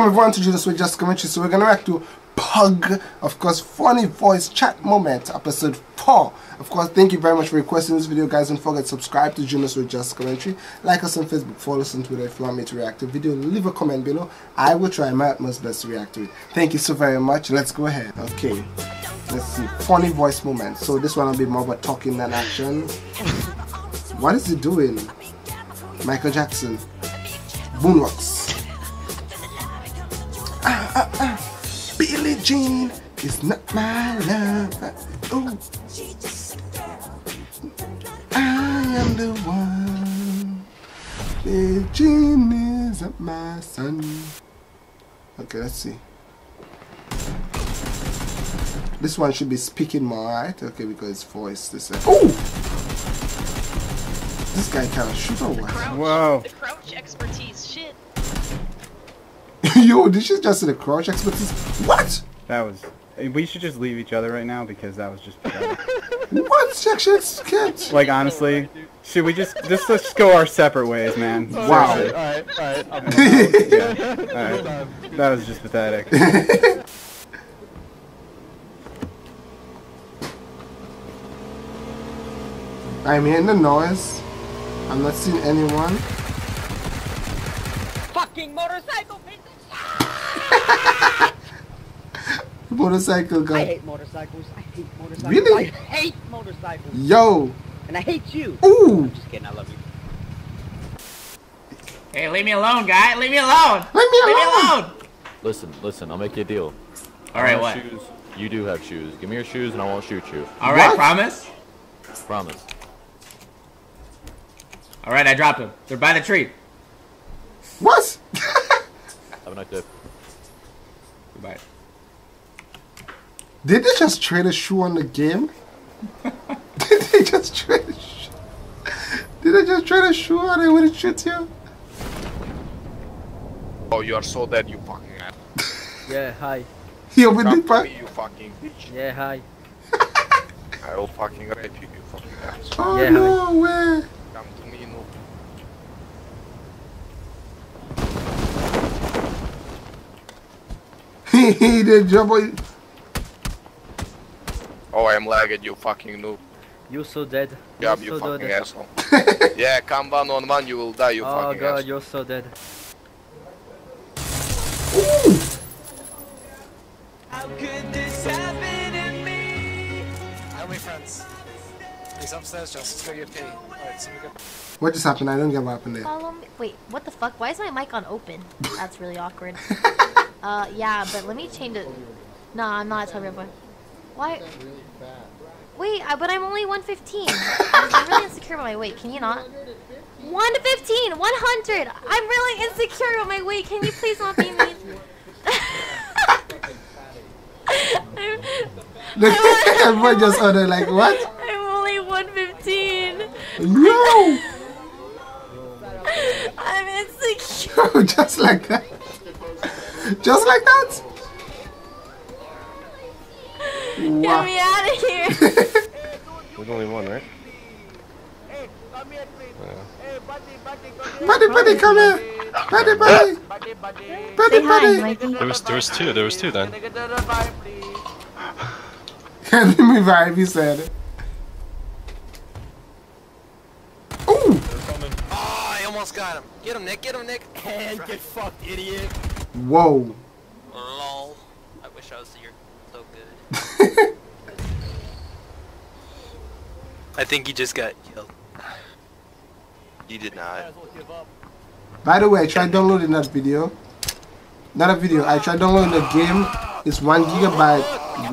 Welcome everyone to Junosuede Just Commentary. So we're gonna react to PUBG, of course, funny voice chat moment, episode 4. Of course, thank you very much for requesting this video, guys. Don't forget to subscribe to Junosuede Just Commentary. Like us on Facebook, follow us on Twitter if you want me to react to a video. Leave a comment below. I will try my utmost best to react to it. Thank you so very much. Let's go ahead. Okay. Let's see. Funny voice moment. So this one will be more about talking than action. What is he doing? Michael Jackson. Moonwalks. Jean is not my love. Ooh. I am the one. Billie Jean is not my son. Okay, let's see. This one should be speaking more, right? Okay, because it's voice. This. Uh, Ooh! This guy can't shoot or what? Crouch, Whoa. The crouch expertise, shit. Yo, did you just say the crouch expertise? What? That was. We should just leave each other right now because that was just. What? Section sketch? like honestly, should we just just let's go our separate ways, man? Wow. Seriously. Alright, alright. Yeah. Alright. That was just pathetic. I'm hearing the noise. I'm not seeing anyone. fucking motorcycle bitch! guy. I hate motorcycles. I hate motorcycles. Really? I hate motorcycles. Yo. And I hate you. Ooh. I'm Just kidding, I love you. Hey, leave me alone, guy. Leave me alone. Let me Leave me alone. alone. Listen, listen, I'll make you a deal. All I right, have what? Shoes. You do have shoes. Give me your shoes and I won't shoot you. All right, What? promise. Promise. All right, I dropped them. They're by the tree. What? Have a nice day. Goodbye. Did they just trade a shoe on the game? Did they just trade a shoe? Did they just trade a shoe and they wouldn't shoot you? Oh, you are so dead, you fucking ass. Yeah, hi. He opened Come the to you fucking bitch. Yeah, hi. I will fucking rape you, you fucking ass. Oh Yeah, no way. Come to me, no. he did jump on Oh, I am lagged, you fucking noob. You're so dead. Job, you're you so fucking dead. asshole. yeah, come one on one, you will die, you Oh fucking god, asshole. Oh god, you're so dead. How could this happen to me? How many friends? He's upstairs, just go get pee. Alright, so we go. What just happened? I don't get what happened there. Follow me. Wait, what the fuck? Why is my mic on open? That's really awkward. uh, yeah, but let me change it. Nah, I'm not a Tubby boy. Why? Wait, I, but I'm only 115. I'm, I'm really insecure about my weight. Can you not? 115, 100. I'm really insecure about my weight. Can you please not be mean? I'm, Everyone just ordered like what? I'm only 115. No! I'm insecure. just like that. Just like that. Get me out of here. There's only one, right? Buddy, buddy, come here. Buddy, buddy. Buddy, buddy. There was there was two. There was two then. Can't let me vibe, he said. Ooh! Oh, I almost got him. Get him, Nick. Get him, Nick. And get fucked, idiot. Whoa. Lol. I wish I was here. So good. I think he just got killed. He did not. By the way, I tried downloading that video. Not a video, I tried downloading the game. It's one gigabyte.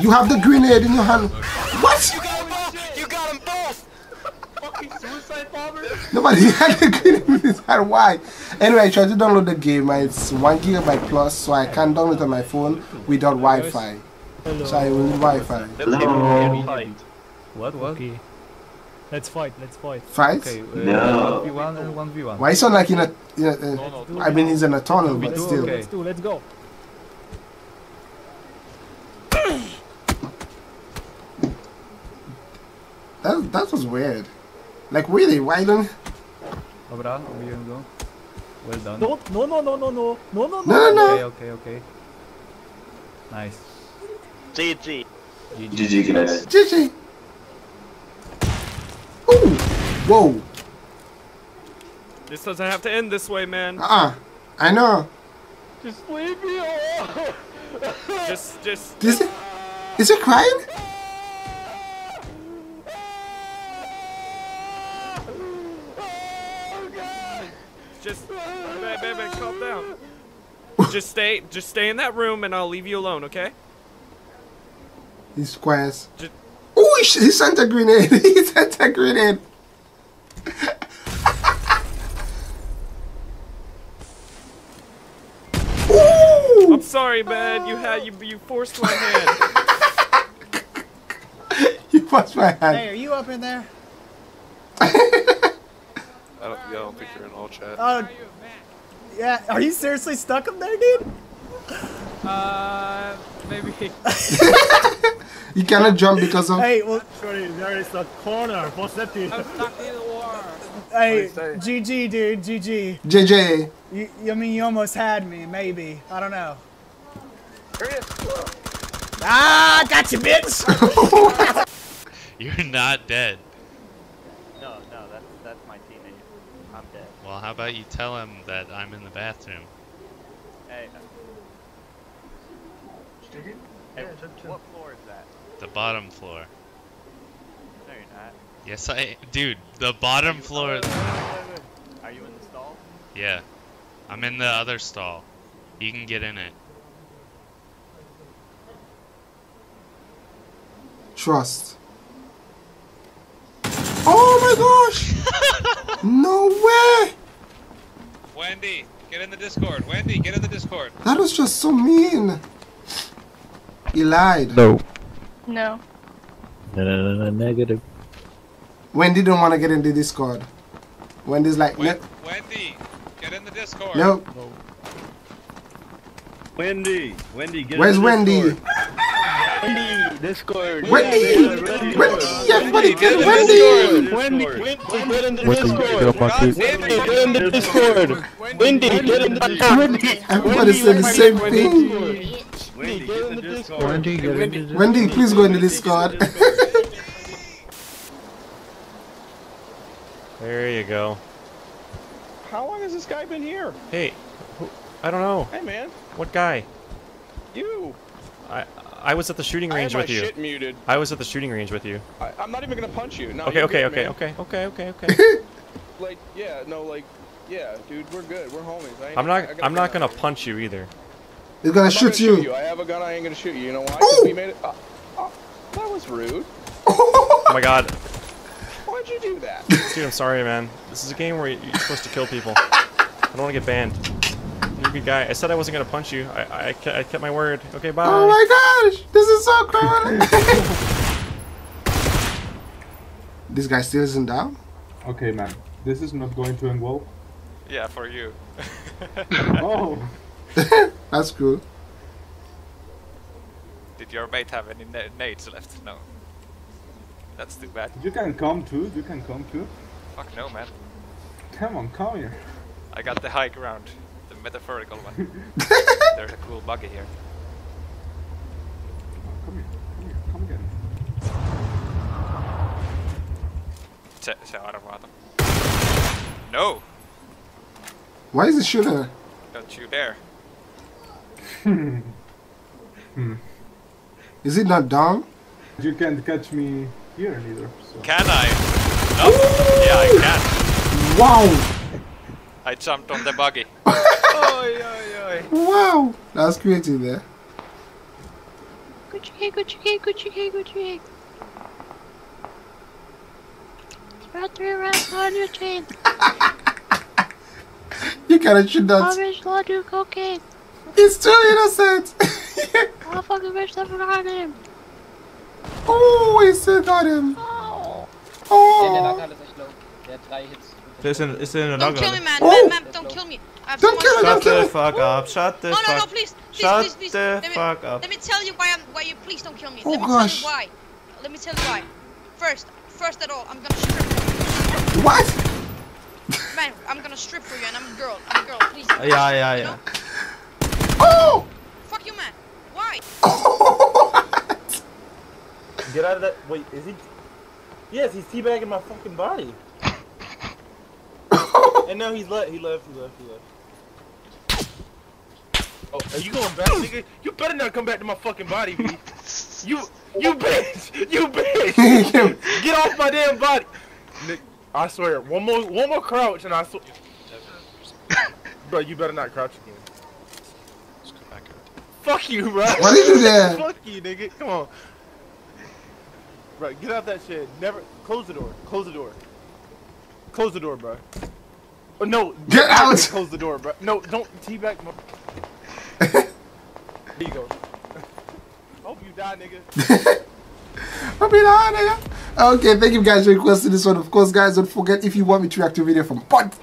You have the grenade in your hand. What? You got them both. You got them both. Fucking suicide bomber! Nobody had the grenade in his hand. Why? Anyway, I tried to download the game. It's one gigabyte plus, so I can't download it on my phone without Wi-Fi. So I will Wi-Fi. Hello. What? What? Okay. Let's fight. Let's fight. Fight? Okay. Uh, no. 1v1 and 1v1. Why you sound like in a, in a uh, I mean he's in a tunnel, but Let's do, still. Let's do. Let's go. That that was weird. Like really, why don't? Dobra, robiłem go. Well done. No, no, no, no, no, no, no, no, No, no, no. Okay, okay, okay. Nice. GG. GG guys. GG. Ooh. Whoa. This doesn't have to end this way, man. Uh-uh. I know. Just leave me alone. just, just. Is it? Is it crying? Just, baby, baby, calm down. just stay, just stay in that room, and I'll leave you alone, okay? He's quiet. Just, Oh, he, sh- he sent a grenade. he sent a grenade. Sorry, man. You had you, you forced my hand. You passed my hand. Hey, are you up in there? I don't, yeah, I don't think you're in all chat. Oh, yeah. Are you seriously stuck up there, dude? Uh, maybe. You cannot jump because of. Hey, well, Sorry, there is a corner. What's that dude? I'm stuck in the war. hey, What do you GG, dude, GG. JJ. You, I mean, you almost had me, maybe. I don't know. Ah, got you, bitch. You're not dead. No, no, that's that's my teammate. I'm dead. Well, how about you tell him that I'm in the bathroom? Hey. Hey, what floor is that? The bottom floor. No, you're not. Yes, I. Dude, the bottom floor. Are you in the stall? Yeah. I'm in the other stall. You can get in it. Trust. Oh my gosh! no way! Wendy, get in the Discord. Wendy, get in the Discord. That was just so mean. He lied. No. No, no, no, no, negative. Wendy don't want to get in the Discord. Wendy's like, no, Wendy, get in the Discord. no. Wendy, Wendy, get Where's in the Wendy? Discord. Where's Wendy, Discord. Wendy! Wendy! Everybody get Wendy! Wendy, Wendy, get in the Discord! Wendy, get in the Discord. Wendy, get in the Discord. Everybody said the same thing. Wendy, get in the Discord. Wendy, please go in the Discord. There you go. How long has this guy been here? Hey, who, I don't know. Hey, man. What guy? You. I I was at the shooting range with you. shit muted. I was at the shooting range with you. I, I'm not even gonna punch you. No, Okay, okay, good, okay, man. okay, okay, okay, okay. Like, yeah, no, like, yeah, dude, we're good. We're homies. I ain't- I'm not got a I'm not gonna punch you either. He's gonna shoot gonna you. I have a gun. I ain't gonna shoot you. You know why? 'Cause we made it. Uh, uh, that was rude. Oh my god. Why'd you do that? Dude, I'm sorry, man. This is a game where you're supposed to kill people. I don't want to get banned. You're a good guy. I said I wasn't gonna punch you. I I, I kept my word. Okay, bye. Oh my gosh! This is so cool! this guy still isn't down? Okay, man. This is not going to end well. Yeah, for you. oh. That's cool. Did your mate have any na- nades left? No. That's too bad. You can come too. You can come too. Fuck no, man. Come on, come here. I got the high ground. The metaphorical one. There's a cool buggy here. Come here. Come here. Come again. Se, se arvaata. No! Why is he shooting her? Don't you dare. Hmm. Is he not down? You can't catch me here neither. So. Can I? No? Yeah, I can. Wow! I jumped on the buggy. oi, oi, oi. Wow! That's creative there. Gucci cake, Gucci cake, Gucci cake, Gucci cake. Spread three rats on your chain. You gotta shoot that. Orange law do cocaine. He's too innocent! Motherfucking bitch never got him. oh, he still got him! Oh. Oh! Is in, is in Don't kill me, man. Oh. Man, man, don't kill me. I have Don't kill much- him, Shut the fuck up. Oh, shut the No, no, fuck no, please. Please, Shut please, please. the let me, fuck up. Let me tell you why I'm, why you, please don't kill me. Oh, let me gosh. tell you why. Let me tell you why. First, first at all, I'm gonna shoot her. What? man, I'm gonna strip for you, and I'm a girl. I'm a girl. Please. Yeah, yeah, yeah. Oh! Fuck you, man. Why? Get out of that. Wait, is he? Yes, he's teabagging my fucking body. And now he's left. He left. He left. He left. Oh, are you going back, nigga? You better not come back to my fucking body, B. You, you bitch! You bitch! Get off my damn body! Nick, I swear, one more, one more crouch, and I swear. Bro, you better not crouch again. Fuck you, bro. Why did you do that? Fuck you, nigga. Come on. Bro, get out that shit. Never close the door. Close the door. Close the door, bro. Oh, no. Get out. Close the door, bro. No, don't teabag my. there you go. Hope you die, nigga. I'll be lying, nigga. Okay, thank you guys for requesting this one. Of course, guys, don't forget if you want me to react to a video from PUBG,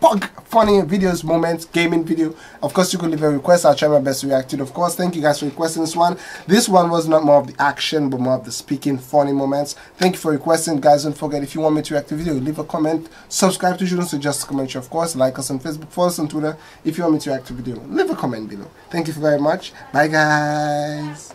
PUBG, funny videos, moments, gaming video. Of course, you could leave a request. I'll try my best to react to it. Of course, thank you guys for requesting this one. This one was not more of the action, but more of the speaking, funny moments. Thank you for requesting, guys. Don't forget if you want me to react to video, leave a comment, subscribe to Junosuede Just comment, Of course, like us on Facebook, follow us on Twitter. If you want me to react to video, leave a comment below. Thank you very much. Bye, guys.